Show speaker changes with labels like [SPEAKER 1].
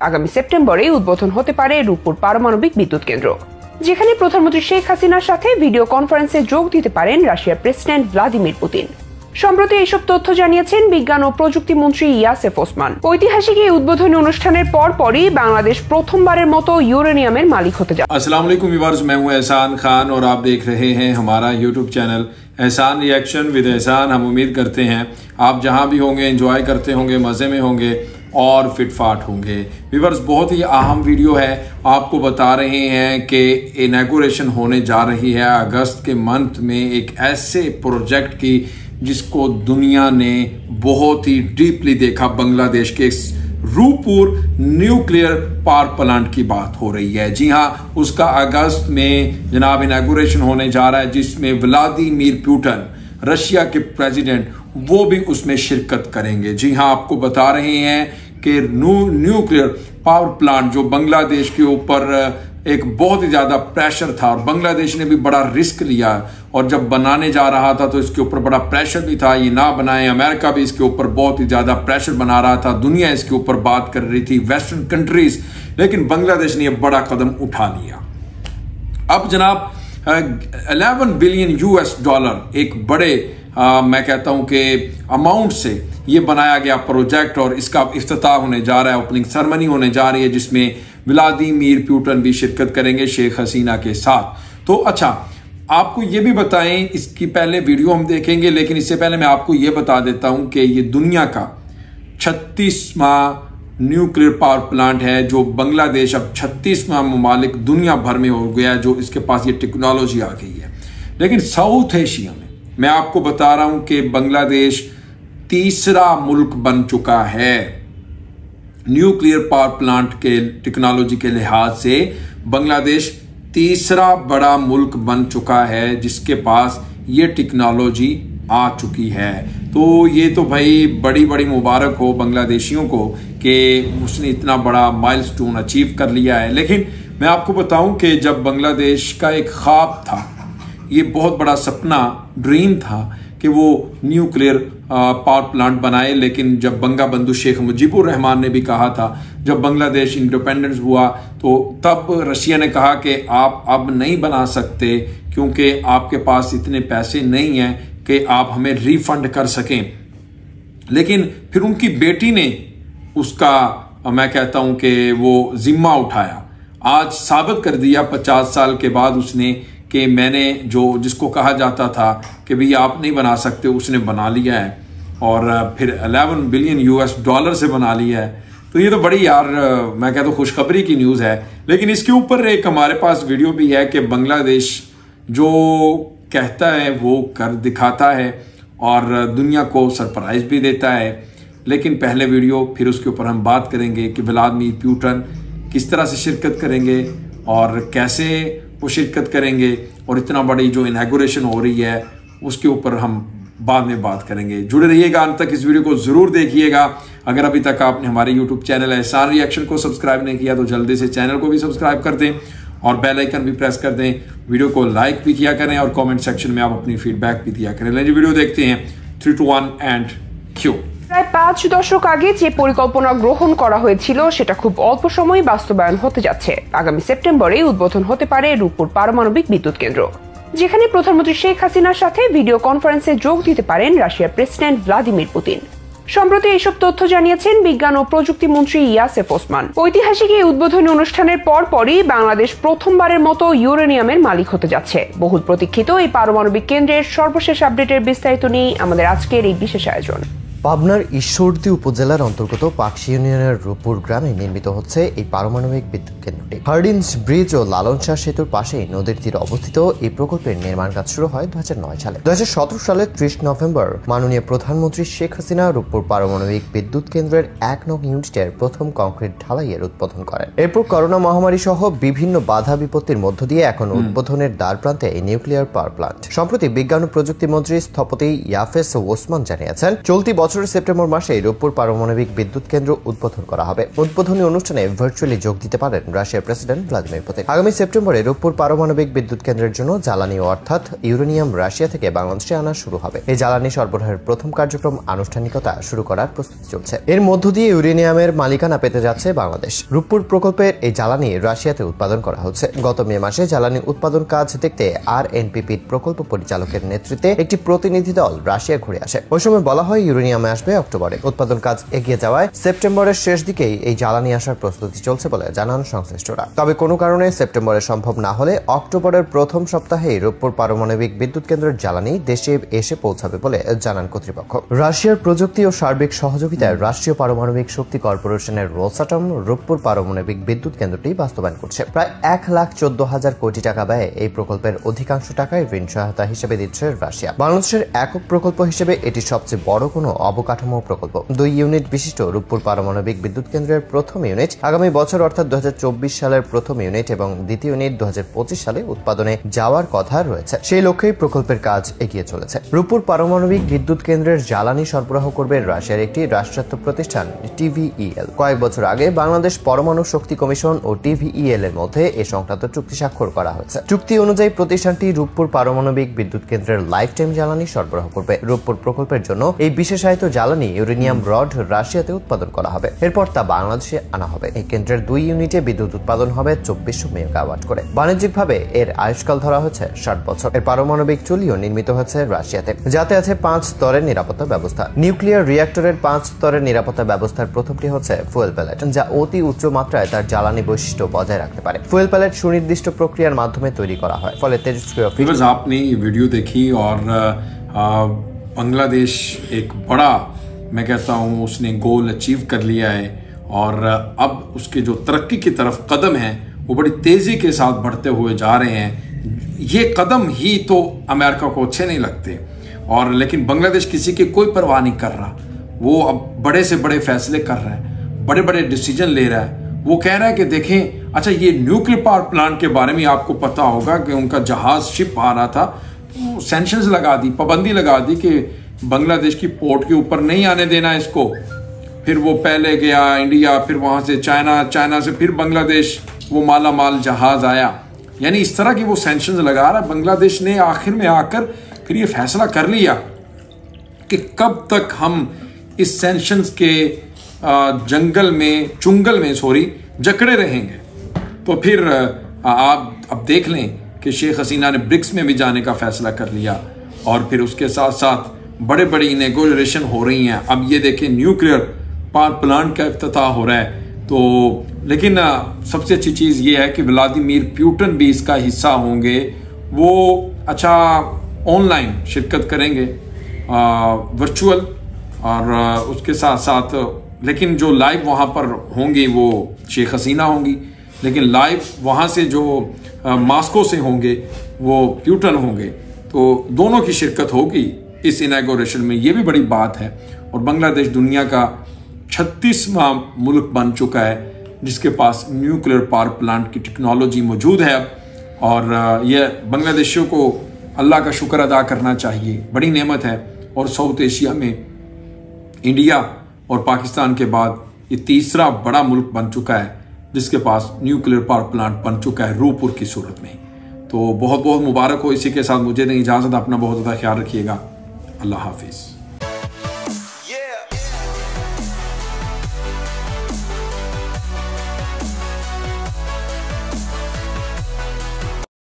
[SPEAKER 1] আগামী সেপ্টেম্বরে উদ্বোধন হতে পারে রূপপুর পারমাণবিক বিদ্যুৎ কেন্দ্র যেখানে প্রধানমন্ত্রী শেখ হাসিনার সাথে ভিডিও কনফারেন্সে যোগ দিতে পারেন রাশিয়ার প্রেসিডেন্ট ভ্লাদিমির পুতিন সম্প্রতি এইসব তথ্য জানিয়েছেন বিজ্ঞান ও প্রযুক্তি মন্ত্রী ইয়াসেফ ওসমান ঐতিহাসিক এই উদ্বোধনী অনুষ্ঠানের পর পরই বাংলাদেশ প্রথমবারের মতো ইউরেনিয়ামের মালিক হতে যাচ্ছে
[SPEAKER 2] अस्सलाम वालेकुम व्यूअर्स मैं हूं एहसान खान और आप देख रहे हैं हमारा YouTube channel Ehsan reaction with Ehsan हम उम्मीद करते हैं आप जहां भी होंगे एंजॉय करते होंगे मज़े में होंगे और फिटफाट होंगे। व्यूअर्स बहुत ही अहम वीडियो है। आपको बता रहे हैं कि इनागोरेशन होने जा रही है। अगस्त के मंथ में एक ऐसे प्रोजेक्ट की जिसको दुनिया ने बहुत ही डीपली देखा। बांग्लादेश के रूपुर न्यूक्लियर पावर प्लांट की बात हो रही है। जी हाँ उसका अगस्त में जनाब इनागुरेशन होने जा रहा है, जिसमें व्लादिमीर प्यूटन रशिया के प्रेसिडेंट वो भी उसमें शिरकत करेंगे। जी हाँ आपको बता रहे हैं कि न्यूक्लियर पावर प्लांट जो बांग्लादेश के ऊपर एक बहुत ही ज़्यादा प्रेशर था और बांग्लादेश ने भी बड़ा रिस्क लिया और जब बनाने जा रहा था तो इसके ऊपर बड़ा प्रेशर भी था, ये ना बनाए अमेरिका भी इसके ऊपर बहुत ही ज़्यादा प्रेशर बना रहा था, दुनिया इसके ऊपर बात कर रही थी वेस्टर्न कंट्रीज़ लेकिन बांग्लादेश ने यह बड़ा कदम उठा लिया। अब जनाब 11 बिलियन यूएस डॉलर एक बड़े आ, मैं कहता हूँ कि अमाउंट से ये बनाया गया प्रोजेक्ट और इसका इफ्तः होने जा रहा है ओपनिंग सेरेमनी होने जा रही है जिसमें व्लादिमीर प्यूटन भी शिरकत करेंगे शेख हसीना के साथ। तो अच्छा आपको ये भी बताएँ इसकी पहले वीडियो हम देखेंगे लेकिन इससे पहले मैं आपको ये बता देता हूँ कि ये दुनिया का छत्तीसवा न्यूक्लियर पावर प्लांट है, जो बांग्लादेश अब छत्तीसवा ममालिक दुनिया भर में हो गया जो इसके पास ये टेक्नोलॉजी आ गई है। लेकिन साउथ एशिया में, मैं आपको बता रहा हूँ कि बांग्लादेश तीसरा मुल्क बन चुका है। न्यूक्लियर पावर प्लांट के टेक्नोलॉजी के लिहाज से बांग्लादेश तीसरा बड़ा मुल्क बन चुका है, जिसके पास ये टेक्नोलॉजी आ चुकी है। तो ये तो भाई बड़ी बड़ी मुबारक हो बांग्लादेशियों को कि उसने इतना बड़ा माइलस्टोन अचीव कर लिया है। लेकिन मैं आपको बताऊँ कि जब बांग्लादेश का एक ख्वाब था, ये बहुत बड़ा सपना ड्रीम था कि वो न्यूक्लियर पावर प्लांट बनाए। लेकिन जब बंगा बंधु शेख मुजीबुर रहमान ने भी कहा था, जब बांग्लादेश इंडिपेंडेंस हुआ तो तब रशिया ने कहा कि आप अब नहीं बना सकते, क्योंकि आपके पास इतने पैसे नहीं हैं कि आप हमें रिफंड कर सकें। लेकिन फिर उनकी बेटी ने उसका, मैं कहता हूँ कि वो जिम्मा उठाया। आज साबित कर दिया पचास साल के बाद उसने कि मैंने जो, जिसको कहा जाता था कि भाई आप नहीं बना सकते, उसने बना लिया है। और फिर 11 बिलियन यूएस डॉलर से बना लिया है। तो ये तो बड़ी यार, मैं कहता हूँ, खुशखबरी की न्यूज़ है। लेकिन इसके ऊपर एक हमारे पास वीडियो भी है कि बांग्लादेश जो कहता है, वो कर दिखाता है और दुनिया को सरप्राइज़ भी देता है। लेकिन पहले वीडियो, फिर उसके ऊपर हम बात करेंगे कि व्लादिमीर प्यूटन किस तरह से शिरकत करेंगे और कैसे वो शिरकत करेंगे और इतना बड़ी जो इनागोरेशन हो रही है, उसके ऊपर हम बाद में बात करेंगे। जुड़े रहिएगा, अंत तक इस वीडियो को ज़रूर देखिएगा। अगर अभी तक आपने हमारे यूट्यूब चैनल एहसान रिएक्शन को सब्सक्राइब नहीं किया तो जल्दी से चैनल को भी सब्सक्राइब कर दें। और बेल आइकन भी प्रेस कर दें वीडियो को लाइक भी किया करें और कमेंट सेक्शन में आप अपनी फीडबैक भी दिया करें लेकिन वीडियो देखते हैं three two one and cue
[SPEAKER 1] প্রায় পাঁচ দশক আগে যে পরিকল্পনা গ্রহণ করা হয়েছিল সেটা খুব অল্প সময় বাস্তবায়ন হতে যাচ্ছে আগামী সেপ্টেম্বরে উদ্বোধন হতে পারে রূপপুর পারমাণবিক বিদ্যুৎ কেন্দ্র যেখানে প্রধানমন্ত্রী শেখ হাসিনার সাথে ভিডিও কনফারেন্সে যোগ দিতে পারেন রাশিয়ার প্রেসিডেন্ট ভ্লাদিমির পুতিন সম্প্রতি এসব তথ্য জানিয়েছেন বিজ্ঞান ও প্রযুক্তি মন্ত্রী ইয়াসেফ ওসমান। ঐতিহাসিক এই উদ্বোধনী অনুষ্ঠানের পর পরই বাংলাদেশ প্রথমবারের মতো ইউরেনিয়ামের মালিক হতে যাচ্ছে। বহুল প্রতীক্ষিত এই পারমাণবিক কেন্দ্রের সর্বশেষ আপডেটের বিস্তারিত নিয়ে আমাদের আজকের এই বিশেষ আয়োজন।
[SPEAKER 3] পাবনার ঈশ্বরদী উপজেলার অন্তর্গত পাকশি ইউনিয়নের রূপুর গ্রামে নির্মিত হচ্ছে এই পারমাণবিক বিদ্যুৎ কেন্দ্রটি। হার্ডিন্স ব্রিজ ও লালন শাহ সেতুর পাশে নদীর তীরে অবস্থিত এই প্রকল্পের নির্মাণ কাজ শুরু হয় দু হাজার নয় সালে। দু সালে ত্রিশ নভেম্বর মাননীয় প্রধানমন্ত্রী শেখ হাসিনা রূপপুর পারমাণবিক বিদ্যুৎ কেন্দ্রের এক নং ইউনিটের প্রথম কংক্রিট ঢালাইয়ের উদ্বোধন করেন। এরপর করোনা মহামারী সহ বিভিন্ন বাধা বিপত্তির মধ্য দিয়ে এখন উদ্বোধনের দ্বার প্রান্তে এই নিউক্লিয়ার পাওয়ার প্লান্ট। সম্প্রতি বিজ্ঞান ও প্রযুক্তি মন্ত্রী স্থপতি ইয়াফেস ওসমান জানিয়েছেন চলতি বছর বছরের সেপ্টেম্বর মাসে রূপপুর পারমাণবিক বিদ্যুৎ কেন্দ্র উদ্বোধন করা হবে। উদ্বোধনী অনুষ্ঠানে ভার্চুয়ালি যোগ দিতে পারেন রাশিয়ার প্রেসিডেন্ট ভ্লাদিমির পুতিন। আগামী সেপ্টেম্বরে রূপপুর পারমাণবিক বিদ্যুৎ কেন্দ্রের জন্য জ্বালানি অর্থাৎ ইউরেনিয়াম রাশিয়া থেকে বাংলাদেশে আনা শুরু হবে। এই জ্বালানি সরবরাহের প্রথম কার্যক্রম আনুষ্ঠানিকতা শুরু করার প্রস্তুতি চলছে। এর মধ্য দিয়ে ইউরেনিয়ামের মালিকানা পেতে যাচ্ছে বাংলাদেশ। রূপপুর প্রকল্পের এই জ্বালানি রাশিয়াতে উৎপাদন করা হচ্ছে। গত মে মাসে জ্বালানি উৎপাদন কাজ দেখতে আর এনপিপির প্রকল্প পরিচালকের নেতৃত্বে একটি প্রতিনিধি দল রাশিয়া ঘুরে আসে। ওই সময় বলা হয় ইউরেনিয়ামে আসবে অক্টোবরে। উৎপাদন কাজ এগিয়ে যাওয়ায় সেপ্টেম্বরের শেষ দিকেই এই জ্বালানি আসার প্রস্তুতি চলছে বলে জানান সংশ্লিষ্টরা। তবে কোনো কারণে সেপ্টেম্বরে সম্ভব না হলে অক্টোবরের প্রথম সপ্তাহেই রূপপুর পারমাণবিক বিদ্যুৎ কেন্দ্রের জ্বালানি দেশে এসে পৌঁছাবে বলে জানান কর্তৃপক্ষ। রাশিয়ার প্রযুক্তি ও সার্বিক সহযোগিতায় রাষ্ট্রীয় পারমাণবিক শক্তি কর্পোরেশনের রোসাটম রূপপুর পারমাণবিক বিদ্যুৎ কেন্দ্রটি বাস্তবায়ন করছে। প্রায় এক লাখ চোদ্দ হাজার কোটি টাকা ব্যয়ে এই প্রকল্পের অধিকাংশ টাকায় ঋণ সহায়তা হিসেবে দিচ্ছে রাশিয়া। বাংলাদেশের একক প্রকল্প হিসেবে এটি সবচেয়ে বড় কোনো অবকাঠামো প্রকল্প। দুই ইউনিট বিশিষ্ট রূপপুর পারমাণবিক বিদ্যুৎ কেন্দ্রের প্রথম ইউনিট আগামী বছর, অর্থাৎ দু সালের প্রথম ইউনিট এবং দ্বিতীয় ইউনিট দু সালে উৎপাদনে যাওয়ার কথা রয়েছে। সেই লক্ষ্যেই প্রকল্পের কাজ এগিয়ে চলেছে। রূপপুর পারমাণবিক বিদ্যুৎ কেন্দ্রের জ্বালানি সরবরাহ করবে রাশিয়ার একটি রাষ্ট্রায়ত্ত প্রতিষ্ঠান, টিভিইএল। কয়েক বছর আগে বাংলাদেশ পরমাণু শক্তি কমিশন ও টিভিইএল এর মধ্যে এ সংক্রান্ত চুক্তি স্বাক্ষর করা হয়েছে। চুক্তি অনুযায়ী প্রতিষ্ঠানটি রূপপুর পারমাণবিক বিদ্যুৎ কেন্দ্রের লাইফ টাইম জ্বালানি সরবরাহ করবে। রূপপুর প্রকল্পের জন্য এই প্রস্তুতকারিত জ্বালানি ইউরেনিয়াম রড রাশিয়াতে উৎপাদন করা হবে। এরপর তা বাংলাদেশে আনা হবে। এই কেন্দ্রের দুই ইউনিটে বিদ্যুৎ উৎপাদন হবে চব্বিশশো মেগাওয়াট করে। বাণিজ্যিকভাবে এর আয়ুষ্কাল ধরা হচ্ছে ষাট বছর। এর পারমাণবিক চুলিও নির্মিত হচ্ছে রাশিয়াতে, যাতে আছে পাঁচ স্তরের নিরাপত্তা ব্যবস্থা। নিউক্লিয়ার রিয়াক্টরের পাঁচ স্তরের নিরাপত্তা ব্যবস্থার প্রথমটি হচ্ছে ফুয়েল প্যালেট, যা অতি উচ্চ মাত্রায় তার জ্বালানি বৈশিষ্ট্য বজায় রাখতে পারে। ফুয়েল প্যালেট সুনির্দিষ্ট প্রক্রিয়ার মাধ্যমে তৈরি করা হয়, ফলে তেজস্ক্রিয়
[SPEAKER 2] আপনি ভিডিও দেখি আর बांग्लादेश एक बड़ा, मैं कहता हूँ, उसने गोल अचीव कर लिया है और अब उसके जो तरक्की की तरफ़ कदम हैं, वो बड़ी तेज़ी के साथ बढ़ते हुए जा रहे हैं। ये कदम ही तो अमेरिका को अच्छे नहीं लगते। और, लेकिन बांग्लादेश किसी की कोई परवाह नहीं कर रहा। वो अब बड़े से बड़े फैसले कर रहा है बड़े बड़े डिसीज़न ले रहा है। वो कह रहा है कि देखें अच्छा ये न्यूक्लियर पावर प्लांट के बारे में आपको पता होगा कि उनका जहाज़ शिप आ रहा था। सैंक्शंस लगा दी, पाबंदी लगा दी कि बांग्लादेश की पोर्ट के ऊपर नहीं आने देना इसको। फिर वो पहले गया इंडिया फिर वहाँ से चाइना चाइना से फिर बांग्लादेश, वो माला माल जहाज़ आया। यानी इस तरह की वो सेंशन लगा रहा बांग्लादेश ने आखिर में आकर फिर ये फैसला कर लिया कि कब तक हम इस सैंक्शंस के जंगल में, चुंगल में सॉरी जकड़े रहेंगे। तो फिर आप, अब देख लें कि शेख हसीना ने ब्रिक्स में भी जाने का फैसला कर लिया और फिर उसके साथ साथ बड़े बड़ी नेगोशिएशन हो रही हैं। अब ये देखें, न्यूक्लियर पावर प्लांट का अफ्ताह हो रहा है। तो लेकिन सबसे अच्छी चीज़ ये है कि व्लादिमीर प्यूटन भी इसका हिस्सा होंगे। वो अच्छा ऑनलाइन शिरकत करेंगे वर्चुअल और उसके साथ साथ, लेकिन जो लाइव वहाँ पर होंगी वो शेख हसीना होंगी। लेकिन लाइव वहाँ से जो मास्को से होंगे, वो प्यूटन होंगे। तो दोनों की शिरकत होगी इस इनागोरेशन में, ये भी बड़ी बात है। और बांग्लादेश दुनिया का छत्तीसवां मुल्क बन चुका है, जिसके पास न्यूक्लियर पावर प्लांट की टेक्नोलॉजी मौजूद है। और यह बांग्लादेशियों को अल्लाह का शुक्र अदा करना चाहिए। बड़ी नेमत है। और साउथ एशिया में इंडिया और पाकिस्तान के बाद ये तीसरा बड़ा मुल्क बन चुका है। जिसके पास न्यूक्लियर पावर प्लांट बन चुका है रूपुर की सूरत में। तो बहुत बहुत मुबारक हो इसी के साथ। मुझे नहीं इजाज़त, अपना बहुत ज़्यादा ख्याल रखिएगा। अल्लाह हाफिज़।